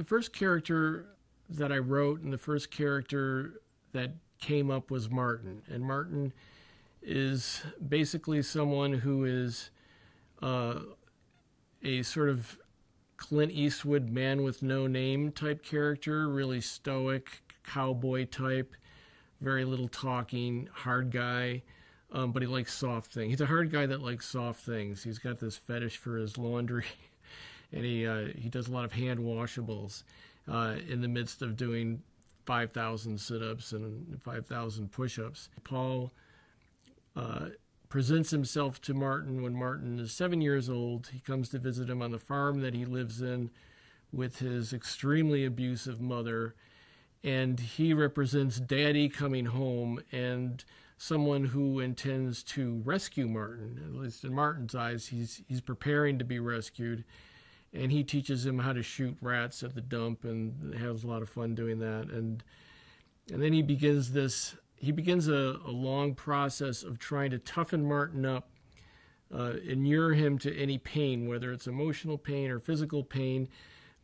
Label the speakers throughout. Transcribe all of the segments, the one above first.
Speaker 1: the first character that I wrote and the first character that came up was Martin. And Martin is basically someone who is uh, a sort of Clint Eastwood man with no name type character, really stoic, cowboy type, very little talking, hard guy. Um, but he likes soft things. He's a hard guy that likes soft things. He's got this fetish for his laundry, and he uh, he does a lot of hand washables uh, in the midst of doing 5,000 sit-ups and 5,000 push-ups. Paul uh, presents himself to Martin when Martin is seven years old. He comes to visit him on the farm that he lives in with his extremely abusive mother. And he represents daddy coming home and someone who intends to rescue Martin. At least in Martin's eyes, he's, he's preparing to be rescued. And he teaches him how to shoot rats at the dump and has a lot of fun doing that. And, and then he begins this he begins a, a, long process of trying to toughen Martin up, uh, inure him to any pain, whether it's emotional pain or physical pain,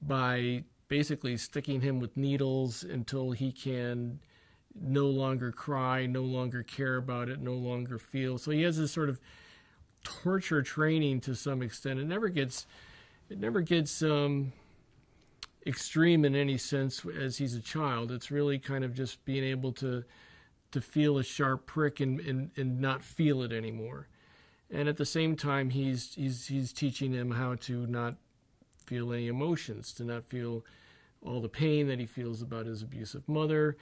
Speaker 1: by basically sticking him with needles until he can no longer cry, no longer care about it, no longer feel. So he has this sort of torture training to some extent. It never gets, it never gets um, extreme in any sense as he's a child. It's really kind of just being able to to feel a sharp prick and, and, and not feel it anymore. And at the same time, he's, he's, he's teaching him how to not feel any emotions, to not feel all the pain that he feels about his abusive mother,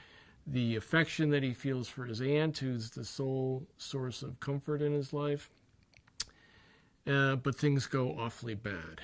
Speaker 1: the affection that he feels for his aunt, who's the sole source of comfort in his life. Uh, but things go awfully bad.